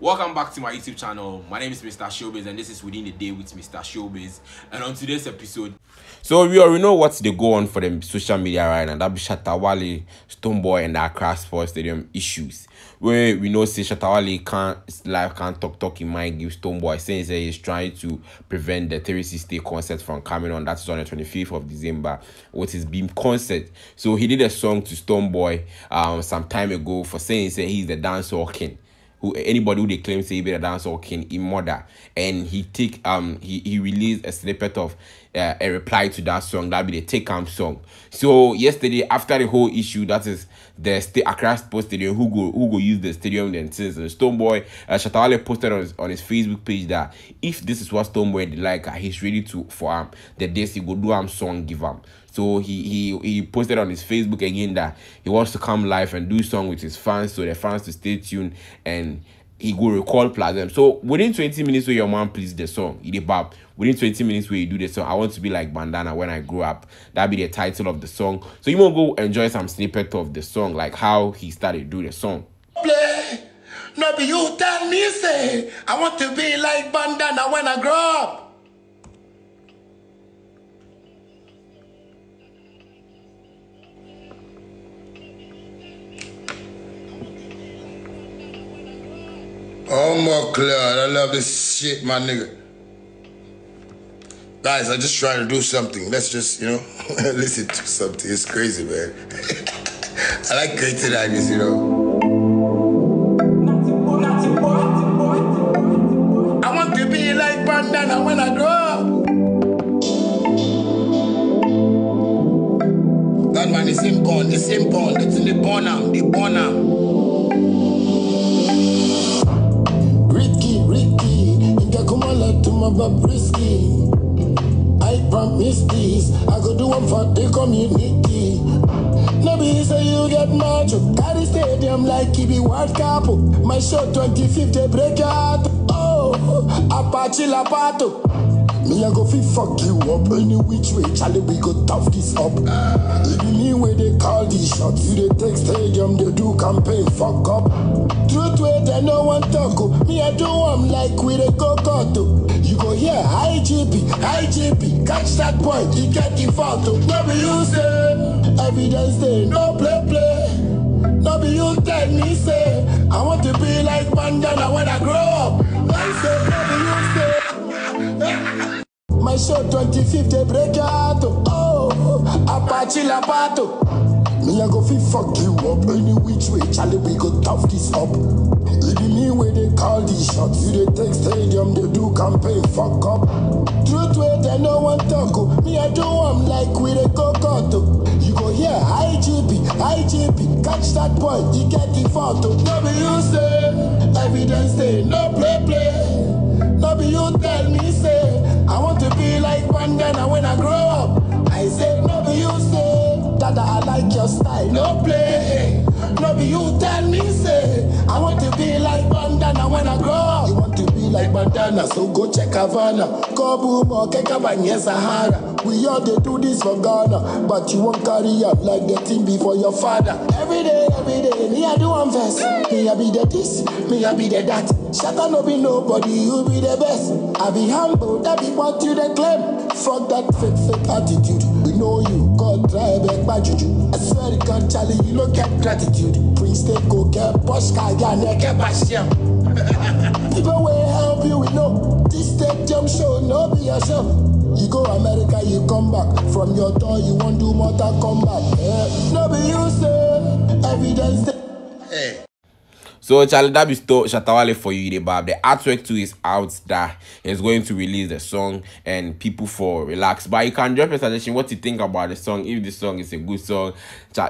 Welcome back to my YouTube channel. My name is Mr. Showbiz and this is Within the Day with Mr. Showbiz. And on today's episode, So we already know what's the go on for the social media right now. That be Shatta Wale, Stonebwoy, and the Accra Sports Stadium issues. Where we know say Shatta Wale can't live can't talk talk in mind give Stonebwoy saying say he's trying to prevent the 360 concert from coming on. That is on the 25th of December, with his Bhim concert. So he did a song to Stonebwoy um some time ago for saying say he's the dancehall king who anybody who they claim say be a dancehall king in and he take um he, he released a snippet of uh, a reply to that song. That be the take him song. So yesterday after the whole issue that is the sta- Accra Sports Stadium who go who go use the stadium then since the Stonebwoy uh, Shatta Wale posted on his, on his Facebook page that if this is what Stonebwoy dey like uh, he's ready to for him the days he go do him song give him so he he he posted on his Facebook again that he wants to come live and do song with his fans, so the fans to stay tuned and he go recall Platinum. So within 20 minutes where your man plays the song, he bab. Within 20 minutes where you do the song, I want to be like Bandana when I grow up. That be the title of the song. So you want go enjoy some snippet of the song, like how he started do the song. play. No be you tell me say I want to be like Bandana when I grow up. Oh my God, I love this shit, my nigga. Guys, I'm just trying to do something. Let's just, you know, listen to something. It's crazy, man. I like creating ideas, you know. I want to be like Bandana when I grow up. That man is in born, the same born, that's in the born the born. Like to Brisky. I promise this, I go do one for the community. No be say you get mad, you carry stadium like it be World Cup. My show 25th they break out. Oh, Apache Lapato. Me I go fi fuck you up any which way, Charlie we go tough this up. It be me where they call these shots, you they take stadium, they do campaign, fuck up. Truth way they no one talk, me I do am like we they go cut. IGP, IGP, catch that boy, he get the fault. No be you say, evidence day, no play play. No be you tell me say, I want to be like Bandana when I grow up. I say, no be you say. My show 25th they break out. Oh, Apache Lapato. Me I go fi fuck you up any which way, Charlie. We go tough this up. It be me where they call these shots. You they take stadium, they do campaign, fuck up. Truth way they no one talk. oh. Me I do am like we they go cut. oh. You go here, IGP, IGP, catch that boy, he get the photo. Oh. No be you say, evidence day, no play play. No be you tell me say I want to be like Bandana when I grow No play. No be you tell me say I want to be like Bandana when I grow up. You want to be like Bandana, so go check Havana. Or Kekabanye Sahara. We all they do this for Ghana, but you won't carry out like the thing before your father. Every day, every day, me I do one verse. Me I be the this, me I be the that. Up, no be nobody, you be the best. I be humble, that be what you they claim. Fuck that fake, fake attitude. We know you, God try back by juju. I swear to God, Charlie, you don't get gratitude. Prince take go get guy, yeah, neck basham. People will help you, we know. This stadium show, no be yourself. You go America, you come back. From your door, you won't do Mortal Kombat. Eh, no be you say, evidence. Hey. So Charlie, still Shatta Wale for you, the bab. The artwork too is out that is going to release the song and people for relax. But you can drop a suggestion what you think about the song. If the song is a good song,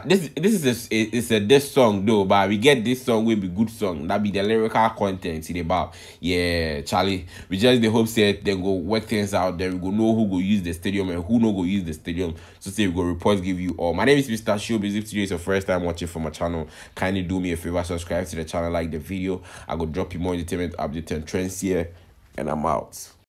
this this is a it's a this song though. But we get this song will be good song. That be the lyrical content in the bab. Yeah, Charlie. We just the hope set then go work things out. Then we go know who go use the stadium and who no go use the stadium. So say we go report give you all. My name is Mr. Showbiz. If today is your first time watching from my channel, kindly do me a favor, subscribe to the channel, like the video. I go drop you more entertainment update and trends here, and I'm out.